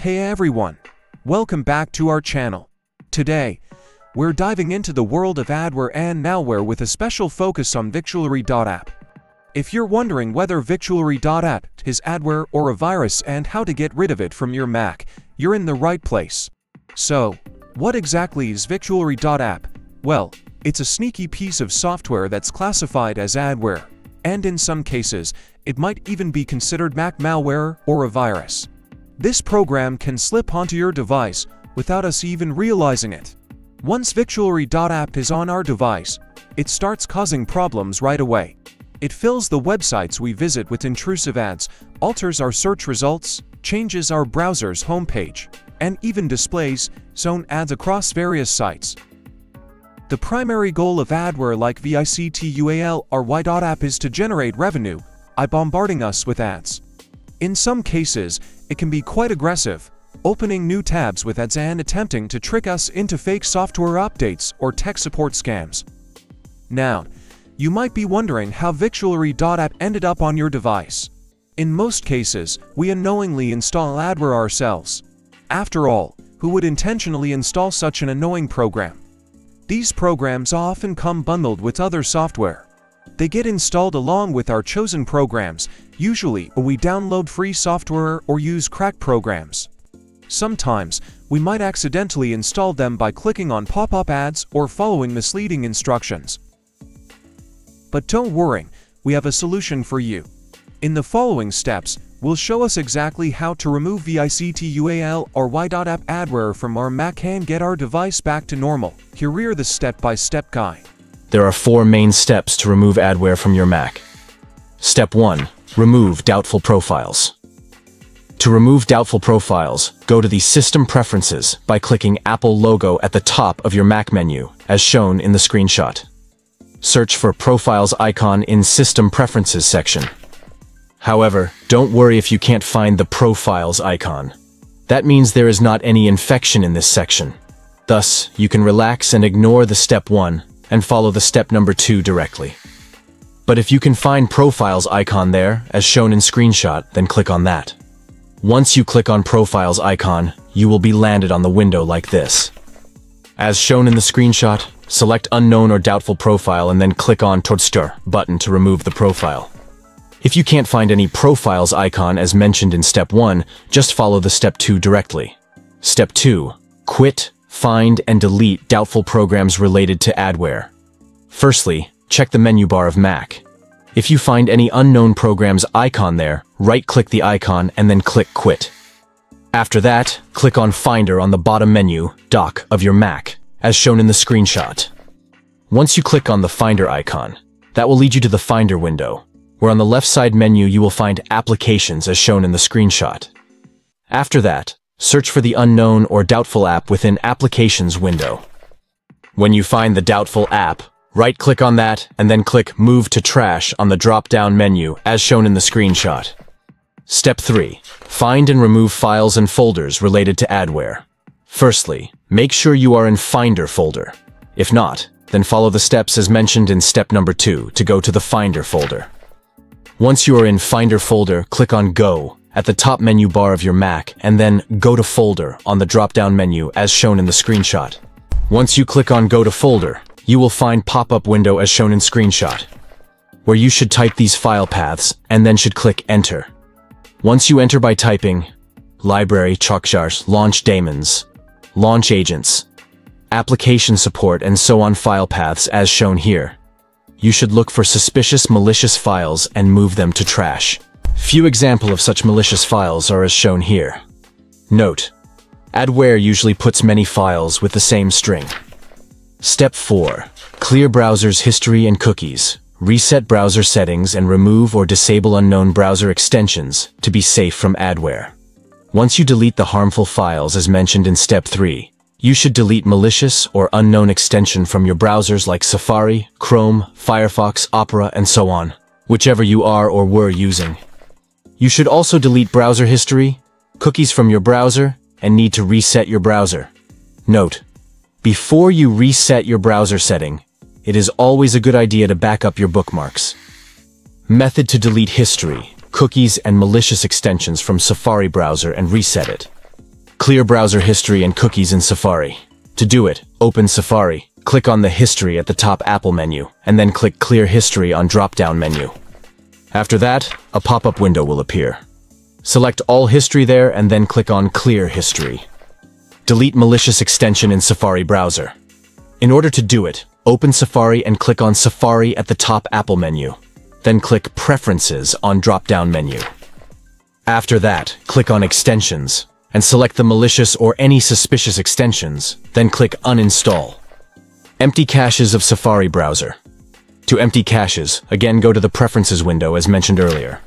Hey everyone! Welcome back to our channel. Today, we're diving into the world of adware and malware with a special focus on Victualry.app. If you're wondering whether Victualry.app is adware or a virus and how to get rid of it from your Mac, you're in the right place. So, what exactly is Victualry.app? Well, it's a sneaky piece of software that's classified as adware, and in some cases, it might even be considered Mac malware or a virus. This program can slip onto your device without us even realizing it. Once Victualry.app is on our device, it starts causing problems right away. It fills the websites we visit with intrusive ads, alters our search results, changes our browser's homepage, and even displays zone ads across various sites. The primary goal of adware like Victualry.app is to generate revenue by bombarding us with ads. In some cases, it can be quite aggressive, opening new tabs with ads and attempting to trick us into fake software updates or tech support scams. Now, you might be wondering how Victualry.app ended up on your device. In most cases, we unknowingly install adware ourselves. After all, who would intentionally install such an annoying program? These programs often come bundled with other software. They get installed along with our chosen programs, usually we download free software or use crack programs. Sometimes, we might accidentally install them by clicking on pop-up ads or following misleading instructions. But don't worry, we have a solution for you. In the following steps, we'll show us exactly how to remove Victualry.app adware from our Mac and get our device back to normal. Here are the step-by-step -step guide. There are four main steps to remove adware from your Mac. Step 1. Remove doubtful profiles. To remove doubtful profiles, go to the System Preferences by clicking Apple logo at the top of your Mac menu, as shown in the screenshot. Search for Profiles icon in System Preferences section. However, don't worry if you can't find the Profiles icon. That means there is not any infection in this section. Thus, you can relax and ignore the step 1 and follow the step number 2 directly. But if you can find Profiles icon there, as shown in screenshot, then click on that. Once you click on Profiles icon, you will be landed on the window like this. As shown in the screenshot, select Unknown or Doubtful Profile and then click on Todstur button to remove the profile. If you can't find any profiles icon as mentioned in step 1, just follow the step 2 directly. Step 2. Quit, find, and delete doubtful programs related to adware. Firstly, check the menu bar of Mac. If you find any unknown programs icon there, right-click the icon and then click Quit. After that, click on Finder on the bottom menu, Dock, of your Mac, as shown in the screenshot. Once you click on the Finder icon, that will lead you to the Finder window, where on the left side menu you will find Applications as shown in the screenshot. After that, search for the unknown or doubtful app within Applications window. When you find the doubtful app, right-click on that and then click Move to Trash on the drop-down menu as shown in the screenshot. Step 3. Find and remove files and folders related to adware. Firstly, make sure you are in Finder folder. If not, then follow the steps as mentioned in step number 2 to go to the Finder folder. Once you are in Finder folder, click on Go at the top menu bar of your Mac and then Go to Folder on the drop-down menu as shown in the screenshot. Once you click on Go to Folder, you will find pop-up window as shown in screenshot, where you should type these file paths and then should click Enter. Once you enter by typing Library Chokjars Launch Daemons, Launch Agents, Application Support and so on file paths as shown here, you should look for suspicious malicious files and move them to trash. Few example of such malicious files are as shown here. Note, Adware usually puts many files with the same string. Step 4. Clear browser's history and cookies. Reset browser settings and remove or disable unknown browser extensions to be safe from adware. Once you delete the harmful files as mentioned in Step 3, you should delete malicious or unknown extension from your browsers like Safari, Chrome, Firefox, Opera, and so on, whichever you are or were using. You should also delete browser history, cookies from your browser, and need to reset your browser. Note, before you reset your browser setting, it is always a good idea to back up your bookmarks. Method to delete history, cookies, and malicious extensions from Safari browser and reset it. Clear browser history and cookies in Safari. To do it, open Safari, click on the History at the top Apple menu, and then click Clear History on drop-down menu. After that, a pop-up window will appear. Select All History there and then click on Clear History. Delete malicious extension in Safari browser. In order to do it, open Safari and click on Safari at the top Apple menu. Then click Preferences on drop-down menu. After that, click on Extensions and select the malicious or any suspicious extensions, then click Uninstall. Empty caches of Safari browser. To empty caches, again go to the Preferences window as mentioned earlier.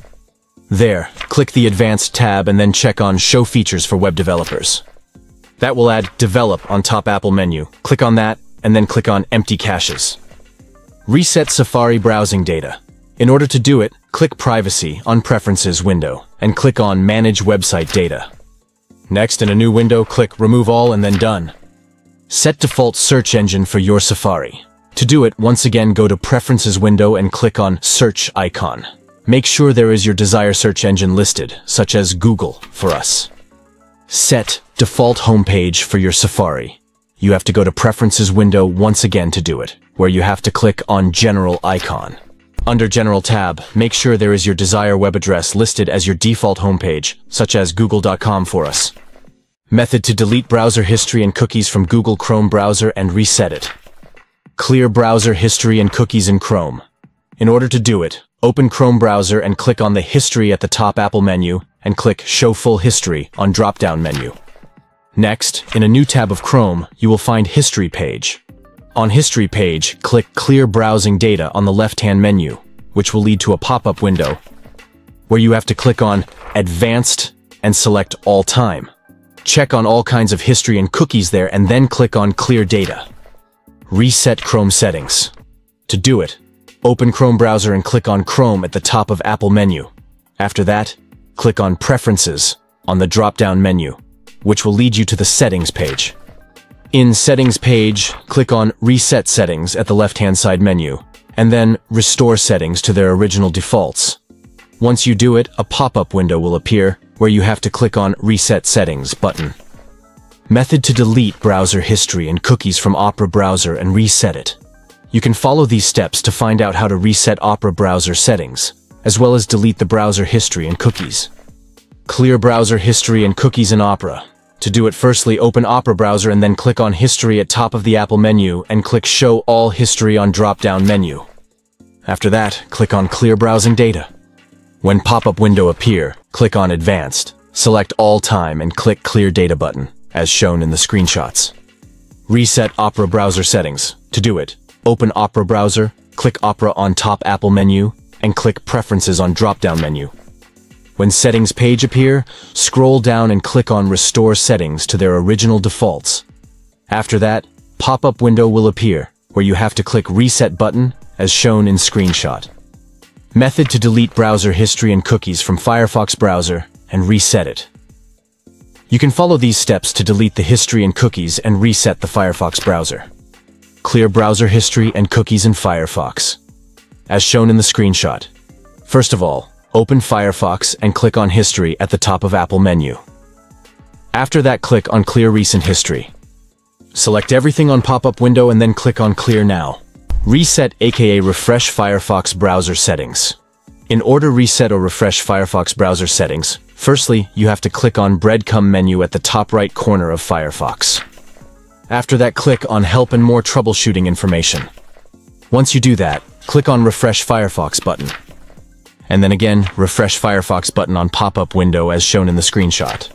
There, click the Advanced tab and then check on Show Features for Web Developers. That will add Develop on top Apple menu. Click on that, and then click on Empty Caches. Reset Safari browsing data. In order to do it, click Privacy on Preferences window, and click on Manage Website Data. Next, in a new window, click Remove All and then Done. Set default search engine for your Safari. To do it, once again go to Preferences window and click on Search icon. Make sure there is your desired search engine listed, such as Google for us. Set default homepage for your Safari. You have to go to Preferences window once again to do it, where you have to click on General icon. Under General tab, make sure there is your desired web address listed as your default homepage, such as google.com for us. Method to delete browser history and cookies from Google Chrome browser and reset it. Clear browser history and cookies in Chrome. In order to do it, open Chrome browser and click on the History at the top Apple menu and click Show Full History on drop-down menu. Next, in a new tab of Chrome, you will find History page. On History page, click Clear Browsing Data on the left-hand menu, which will lead to a pop-up window where you have to click on Advanced and select All Time. Check on all kinds of history and cookies there and then click on Clear Data. Reset Chrome settings. To do it, open Chrome browser and click on Chrome at the top of Apple menu. After that, click on Preferences on the drop-down menu, which will lead you to the Settings page. In Settings page, click on Reset Settings at the left-hand side menu, and then Restore Settings to their original defaults. Once you do it, a pop-up window will appear where you have to click on Reset Settings button. Method to delete browser history and cookies from Opera browser and reset it. You can follow these steps to find out how to reset Opera browser settings, as well as delete the browser history and cookies. Clear browser history and cookies in Opera. To do it firstly, open Opera browser and then click on History at top of the Apple menu and click Show All History on drop-down menu. After that, click on Clear Browsing Data. When pop-up window appear, click on Advanced, select All Time and click Clear Data button, as shown in the screenshots. Reset Opera browser settings. To do it, open Opera browser, click Opera on top Apple menu, and click Preferences on drop-down menu. When Settings page appear, scroll down and click on Restore Settings to their original defaults. After that, pop-up window will appear, where you have to click Reset button, as shown in screenshot. Method to delete browser history and cookies from Firefox browser and reset it. You can follow these steps to delete the history and cookies and reset the Firefox browser. Clear browser history and cookies in Firefox. As shown in the screenshot. First of all, open Firefox and click on History at the top of Apple menu. After that, click on Clear Recent History. Select everything on pop-up window and then click on Clear Now. Reset aka Refresh Firefox Browser Settings. In order reset or refresh Firefox browser settings, firstly, you have to click on Breadcrumb menu at the top right corner of Firefox. After that, click on Help and More Troubleshooting Information. Once you do that, click on Refresh Firefox button. And then again, Refresh Firefox button on pop-up window as shown in the screenshot.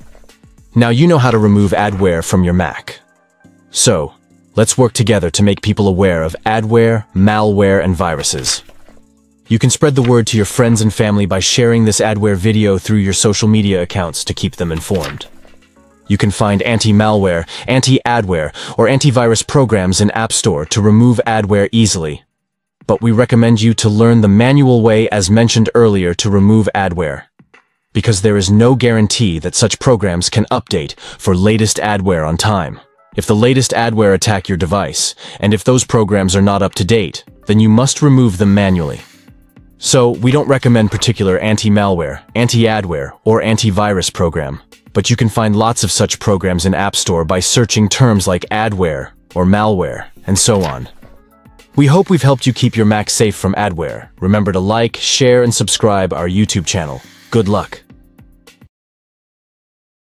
Now you know how to remove adware from your Mac. So, Let's work together to make people aware of adware, malware, and viruses. You can spread the word to your friends and family by sharing this adware video through your social media accounts to keep them informed. You can find anti-malware, anti-adware, or antivirus programs in App Store to remove adware easily. But we recommend you to learn the manual way as mentioned earlier to remove adware. Because there is no guarantee that such programs can update for latest adware on time. If the latest adware attack your device, and if those programs are not up to date, then you must remove them manually. So, we don't recommend particular anti-malware, anti-adware, or antivirus program, but you can find lots of such programs in App Store by searching terms like adware or malware, and so on. We hope we've helped you keep your Mac safe from adware. Remember to like, share, and subscribe our YouTube channel. Good luck.